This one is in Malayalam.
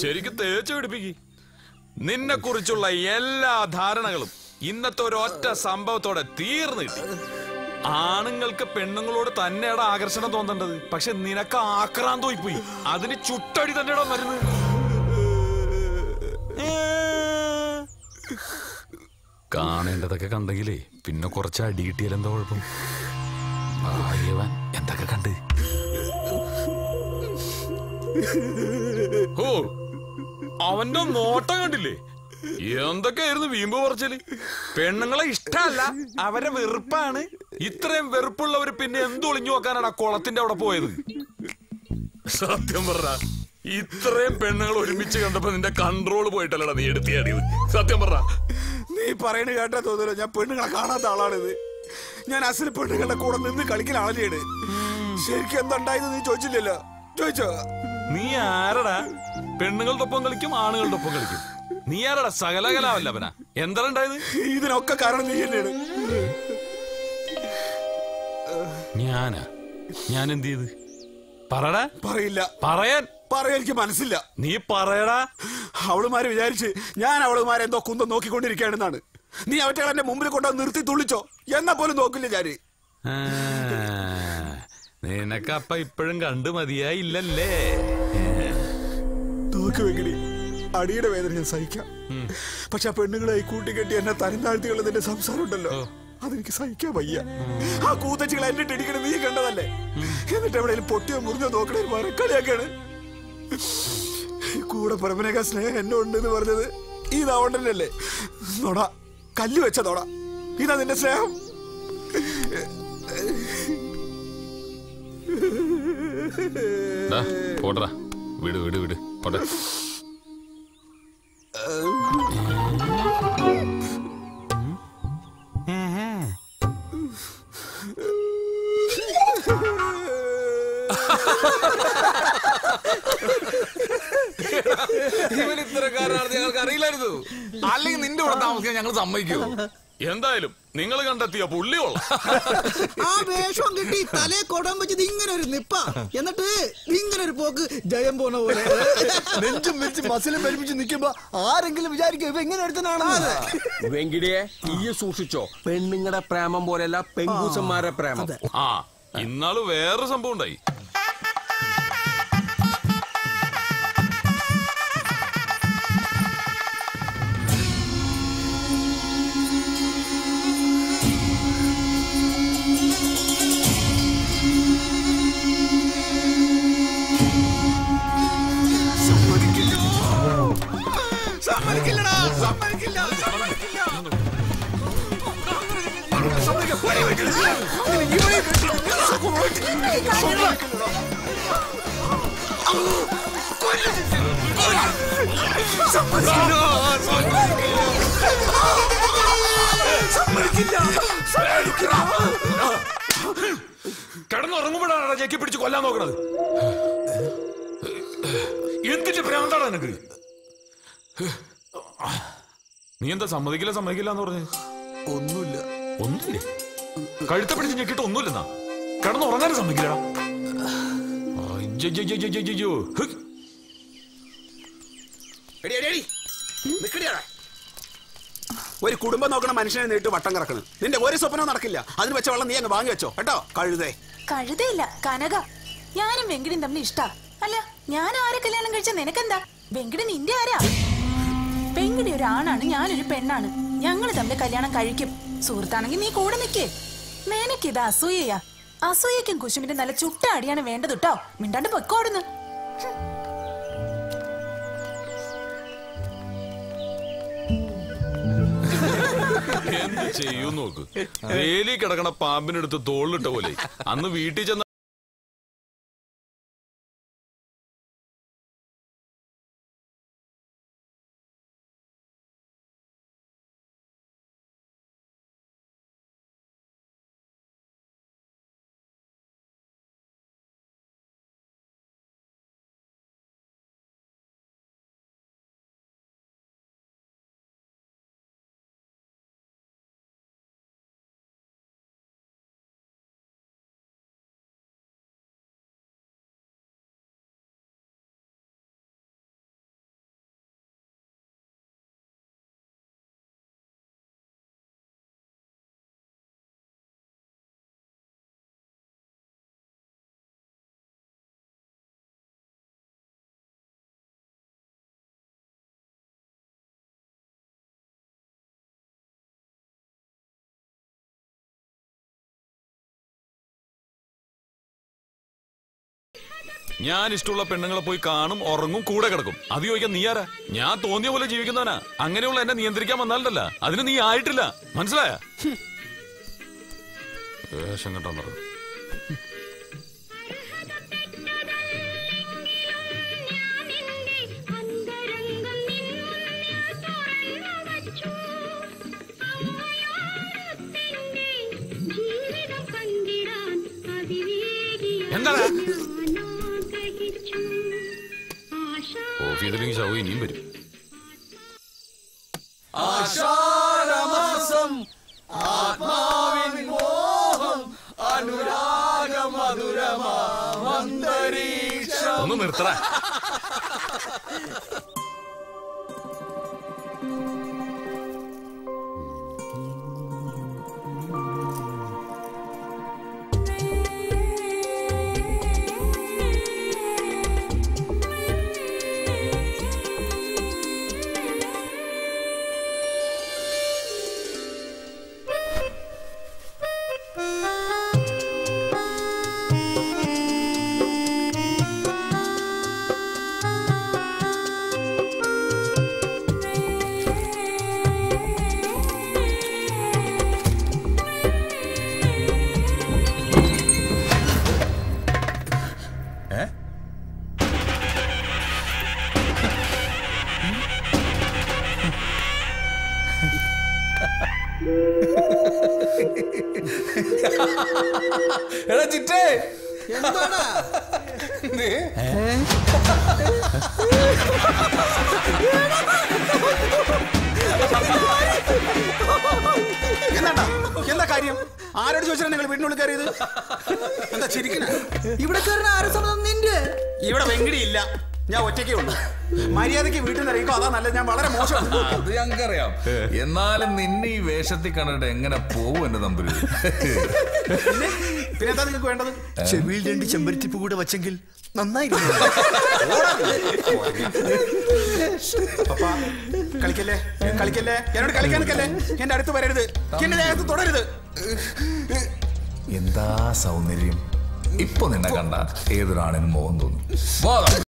ശരിക്കും തേച്ചു പിടിപ്പിക്കി. നിന്നെ കുറിച്ചുള്ള എല്ലാ ധാരണകളും ഇന്നത്തെ ഒരൊറ്റ സംഭവത്തോടെ തീർന്നു കിട്ടി. ആണുങ്ങൾക്ക് പെണ്ണുങ്ങളോട് തന്നെയാണ് ആകർഷണം തോന്നേണ്ടത്. പക്ഷെ നിനക്ക് ആക്രാന്തമായി പോയി അതിന് ചുട്ടടി തന്നെയാണോ മരുന്ന്. കാണേണ്ടതൊക്കെ കണ്ടെങ്കിലേ പിന്നെ കുറച്ച് അടി കിട്ടിയാൽ എന്താ കുഴപ്പം? ഭാഗ്യവാൻ എന്തൊക്കെ കണ്ട്? ഓ അവന്റെ നോട്ടം കണ്ടില്ലേ? എന്തൊക്കെയായിരുന്നു വീമ്പ് പറച്ചൽ? പെണ്ണുങ്ങളെ ഇഷ്ടമല്ല അവരെ വെറുപ്പാണ്. ഇത്രയും വെറുപ്പുള്ളവര് പിന്നെ എന്ത് ഒളിഞ്ഞു നോക്കാനാണ് ആ കുളത്തിന്റെ അവിടെ പോയത്? സത്യം പറ ഇത്രയും പെണ്ണുങ്ങൾ ഒരുമിച്ച് കണ്ടപ്പോ നിന്റെ കൺട്രോൾ പോയിട്ടല്ലടാ നീ എടുത്തിയാടിയത് സത്യം പറ നീ പറയണ കേട്ടാ തോന്നുന്നു ഞാൻ പെണ്ണുങ്ങളെ കാണാത്ത ആളാണിത്. ഞാൻ അസൽ പെണ്ണുങ്ങളുടെ കൂടെ നിന്ന് കളിക്കൽ ആളിയാണ് ശരിക്കും എന്തുണ്ടായത് നീ ചോദിച്ചില്ലല്ലോ? ചോദിച്ചോ? നീ ആരടാ? പെണ്ണുങ്ങളുടെ ഒപ്പം കളിക്കും ആണുങ്ങളുടെ ഒപ്പം കളിക്കും. നീ ആരടാ? സകലകലാവല്ലവനാ എന്താ ഉണ്ടായത്? ഇതിനൊക്കെ കാരണം നീ തന്നെയാണ്. ഞാനാ. ഞാൻ എന്ത് ചെയ്ത്? പറടാ. പറയില്ല. പറയാൻ. പറയാൻ എനിക്ക് മനസ്സില്ല. നീ പറയടാ. അവളുമാര് വിചാരിച്ച് ഞാൻ അവളുമാരെ എന്തോ കുന്തം നോക്കിക്കൊണ്ടിരിക്കുകയാണെന്നാണ്. നീ അവറ്റകൾ എന്റെ മുമ്പിൽ കൊണ്ടാ നിർത്തി തുള്ളിച്ചോ? എന്നാ പോലും നോക്കില്ല ഞാൻ. നിനക്കപ്പ ഇപ്പോഴും കണ്ടു മതിയായില്ലല്ലേ? വെങ്കിടി അടിയുടെ വേദന ഞാൻ സഹിക്കാം. പക്ഷെ ആ പെണ്ണുങ്ങളായി കൂട്ടിക്കെട്ടി എന്നെ തരം താഴ്ത്തിയുള്ളതിന്റെ സംസാരം ഉണ്ടല്ലോ. അതെനിക്ക് സഹിക്കാൻ വയ്യ. ആ കൂത്തച്ചികൾ എന്നെ ടിടിക്കണ നീ കണ്ടതല്ലേ? എന്നിട്ട് എവിടെയും പൊട്ടിയോ മുറിഞ്ഞോ നോക്കണേ മരക്കളിയാക്കാണ് കൂടെ പരമനേക്കാ സ്നേഹം എന്നെ ഉണ്ടെന്ന് പറഞ്ഞത് ഈ നാവണ്ടല്ലേ നോട കല്ല് വെച്ച നോട. ഇതാ നിന്റെ സ്നേഹം. വിട് വിട് വിട്. പോട്ടെ ഇവൻ ഇത്തരക്കാരനാണെന്ന് ഞങ്ങൾക്ക് അറിയില്ലായിരുന്നു അല്ലെങ്കിൽ നിന്റെ കൂടെ താമസിക്കാൻ ഞങ്ങൾ സമ്മതിക്കോ എന്തായാലും നിങ്ങൾ കണ്ടെത്തിയ പുള്ളിയോള ആ വേഷം കിട്ടി തലേ കൊടം വെച്ചത് ഇങ്ങനെ ഒരു നിപ്പ. എന്നിട്ട് ഇങ്ങനെ ഒരു പോക്ക് ജയം പോണ പോലെ. നെഞ്ചും വെച്ച് മസിലും പരിപ്പിച്ച് നിൽക്കുമ്പോ ആരെങ്കിലും വിചാരിക്കും ഇവ എങ്ങനെ എടുത്തനാണ് വെങ്കിടിയെ ഈ സൂക്ഷിച്ചോ. പെണ്ണുങ്ങളുടെ പ്രേമം പോലെയല്ല പെങ്കൂസന്മാരുടെ പ്രേമം. ആ ഇന്നാൾ വേറെ സംഭവം ഉണ്ടായി. കിടന്നുറങ്ങുമ്പോഴാണ് ജക്കി പിടിച്ച് കൊല്ലാൻ നോക്കണത്. എന്തിന്റെ ഭ്രാന്താണ് നിനക്ക്? നീ എന്താ സമ്മതിക്കില്ല സമ്മതിക്കില്ല എന്ന് പറഞ്ഞു? ഒന്നുമില്ല. ഒന്നുമില്ലേ? കഴുത്ത പിടിച്ച് ഞെക്കിട്ട് ഒന്നുമില്ലെന്നാ സമ്മതിക്കില്ലടാ എടി, എടി. നിക്കടിയാടാ. ഒരു കുടുംബം നോക്കണ മനുഷ്യനെ നീട്ട് വട്ടം കിടക്കണം നിന്റെ ഒരു സ്വപ്നവും നടക്കില്ല. അതിന് വെച്ച വെള്ളം നീ അങ്ങ് വാങ്ങി വെച്ചോ. കേട്ടോ? കഴുതേ. കഴുതയില്ല കനക. ഞാനും വെങ്കിടും തമ്മിൽ ഇഷ്ടാ. അല്ല ഞാൻ ആരെ കല്യാണം കഴിച്ച നിനക്കെന്താ? വെങ്കിടി നിന്റെ ആരാ? വെങ്കിടി ഒരു ആണാണ് ഞാനൊരു പെണ്ണാണ്. ഞങ്ങൾ തമ്മിൽ കല്യാണം കഴിക്കും. സുഹൃത്താണെങ്കിൽ നീ കൂടെ നിൽക്കേ മേനക്കിത് അസൂയയാ. അസൂയക്കും കുശുമിന്റെ നല്ല ചുട്ട അടിയാണ് വേണ്ടത് കേട്ടോ മിണ്ടാണ്ട് പൊക്കോടുന്നു എന്ത് ചെയ്യൂ നോക്ക്. വേലി കിടക്കണ പാമ്പിനെടുത്ത് തോളിലിട്ട പോലെ. അന്ന് വീട്ടിൽ ചെന്ന ഞാൻ ഇഷ്ടമുള്ള പെണ്ണുങ്ങളെ പോയി കാണും ഉറങ്ങും കൂടെ കിടക്കും. അത് ചോദിക്കാൻ നീ ആരാ? ഞാൻ തോന്നിയ പോലെ ജീവിക്കുന്നവനാ. അങ്ങനെയുള്ള എന്നെ നിയന്ത്രിക്കാൻ വന്നാലല്ല അതിന് നീ ആയിട്ടില്ല. മനസ്സിലായ? വേഷം എന്താണ് ഓഫീസിലേക്ക് ശവ ഇനിയും വരും. ആഷാഢമാസം ആത്മാവിൻ മോഹം അനുരാഗ മധുരമാന്തരീക്ഷം ഒന്ന് നിർത്തറ എടാ ചിറ്റേ. എന്താടാ എന്താ എന്താ കാര്യം? ആരോട് ചോദിച്ചാൽ നിങ്ങൾ വീടിനുള്ളിൽ കയറിയത്? എന്താ ചിരിക്കണ? ഇവിടെ കയറുന്ന ആരും സമ്മതം നിന്റെ? ഇവിടെ വെങ്കിടി ഇല്ല. ഞാൻ ഒറ്റയ്ക്കേ ഉള്ളൂ. മര്യാദയ്ക്ക് വീട്ടിൽ നിന്ന് ഇറങ്ങിക്കോ അതാ നല്ല ഞാൻ വളരെ മോശം അത് ഞങ്ങൾക്കറിയാം. എന്നാലും നിന്നെ ഈ വേഷത്തിൽ കണ്ടിട്ട് എങ്ങനെ പോവും എന്റെ തമ്പുരു? പിന്നെ? എന്താ നിങ്ങൾക്ക് വേണ്ടത്? ചെവിയിൽ രണ്ട് ചെമ്പരത്തിപ്പ് കൂടെ വച്ചെങ്കിൽ നന്നായിരുന്നു. പപ്പ കളിക്കല്ലേ? കളിക്കല്ലേ? എന്നോട് കളിക്കാൻ നിൽക്കല്ലേ? എന്റെ അടുത്ത് വരരുത്. എന്റെ ദേഹത്ത് തുടരുത്. എന്താ സൗന്ദര്യം? ഇപ്പൊ നിന്നെ കണ്ട ഏതൊരാണിനും മോഹം തോന്നും. വാ.